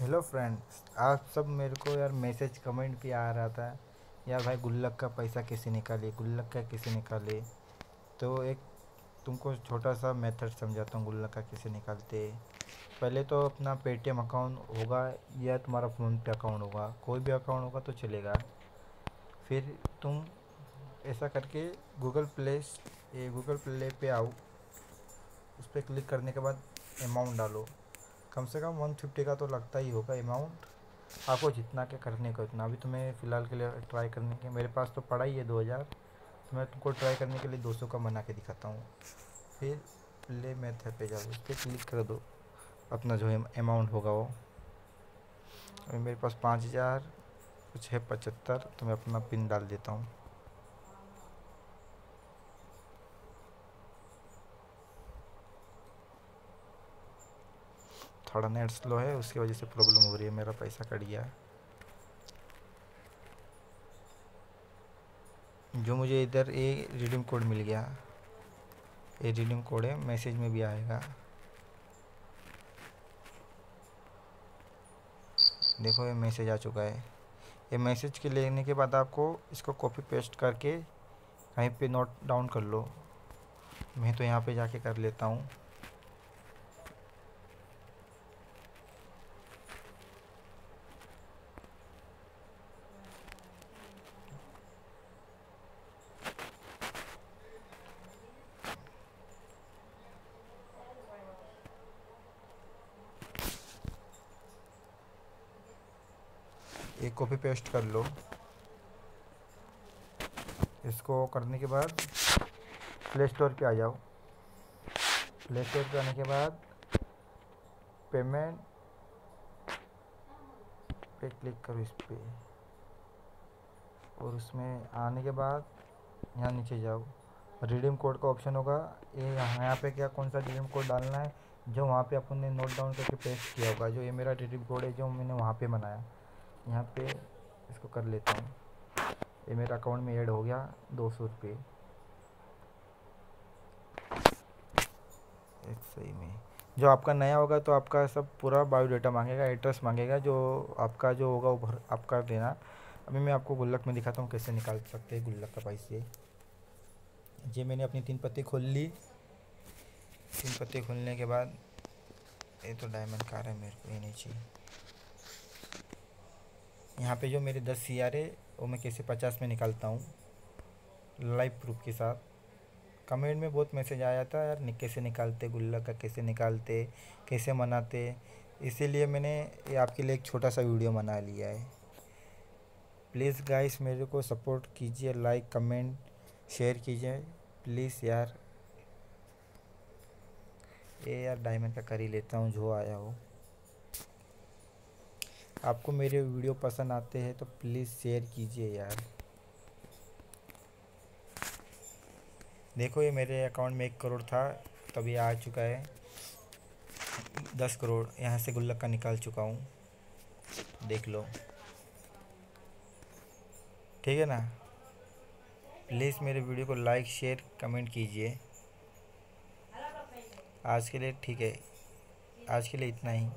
Hello friends आप सब मेरे को यार मैसेज कमेंट भी आ रहा था। यार भाई, गुल्लक का पैसा कैसे निकाले गुल्लक का कैसे निकाले तो एक तुमको छोटा सा मेथड समझाता हूँ, गुल्लक का कैसे निकालते। पहले तो अपना पेटीएम अकाउंट होगा या तुम्हारा फ़ोन पे अकाउंट होगा। कोई भी अकाउंट होगा तो चलेगा। फिर तुम ऐसा करके गूगल प्ले गूगल प्ले पे आओ। उस पर क्लिक करने के बाद अमाउंट डालो। कम से कम वन फिफ्टी का तो लगता ही होगा अमाउंट आपको जितना के करने का उतना। अभी तुम्हें फ़िलहाल के लिए ट्राई करने के, मेरे पास तो पड़ा ही है दो हज़ार। तो मैं तुमको ट्राई करने के लिए दो सौ का बना के दिखाता हूँ। फिर प्ले मेथड पे जाओ, उस पर क्लिक कर दो। अपना जो अमाउंट होगा वो। अभी मेरे पास पाँच हज़ार, कुछ है पचहत्तर तो मैं अपना पिन डाल देता हूँ। थोड़ा नेट स्लो है, उसकी वजह से प्रॉब्लम हो रही है, मेरा पैसा कट गया जो मुझे इधर ये रिडीम कोड मिल गया ये रिडीम कोड है, मैसेज में भी आएगा। देखो, ये मैसेज आ चुका है। ये मैसेज के लेने के बाद आपको इसको कॉपी पेस्ट करके कहीं पे नोट डाउन कर लो। मैं तो यहाँ पे जाके कर लेता हूँ। एक कॉपी पेस्ट कर लो। इसको करने के बाद प्ले स्टोर पे आ जाओ। प्ले स्टोर पे आने के बाद पेमेंट पे क्लिक करो इस पर और उसमें आने के बाद यहाँ नीचे जाओ। रिडीम कोड का ऑप्शन होगा। ये यहाँ पे क्या, कौन सा रिडीम कोड डालना है, जो वहाँ पे अपन ने नोट डाउन करके पेस्ट किया होगा, जो ये मेरा रिडीम कोड है, जो मैंने वहाँ पे बनाया। यहाँ पे इसको कर लेता हूँ। ये मेरे अकाउंट में ऐड हो गया दो सौ रुपये। सही में। जो आपका नया होगा तो आपका सब पूरा बायोडाटा मांगेगा एड्रेस मांगेगा, जो आपका जो होगा वो भर आप कर देना। अभी मैं आपको गुल्लक में दिखाता हूँ कैसे निकाल सकते हैं गुल्लक का पैसे ये। मैंने अपनी तीन पत्ती खोल ली। तीन पत्ती खोलने के बाद ये तो डायमंड कार है मेरे को, ये नहीं चाहिए। यहाँ पे जो मेरे दस सी आर है वो मैं कैसे पचास में निकालता हूँ? लाइव प्रूफ के साथ। कमेंट में बहुत मैसेज आया था, यार कैसे निकालते? गुल्ला का कैसे निकालते? कैसे मनाते? इसीलिए मैंने ये आपके लिए एक छोटा सा वीडियो बना लिया है। प्लीज़ गाइस मेरे को सपोर्ट कीजिए लाइक कमेंट शेयर कीजिए। प्लीज़ यार, ये यार डायमंड का कर ही लेता हूँ, जो आया हो। आपको मेरे वीडियो पसंद आते हैं तो प्लीज़ शेयर कीजिए यार। देखो ये मेरे अकाउंट में एक करोड़ था, तभी आ चुका है। दस करोड़, यहाँ से गुल्लक का निकाल चुका हूँ। देख लो। ठीक है ना? प्लीज़ मेरे वीडियो को लाइक, शेयर, कमेंट कीजिए। आज के लिए ठीक है। आज के लिए इतना ही।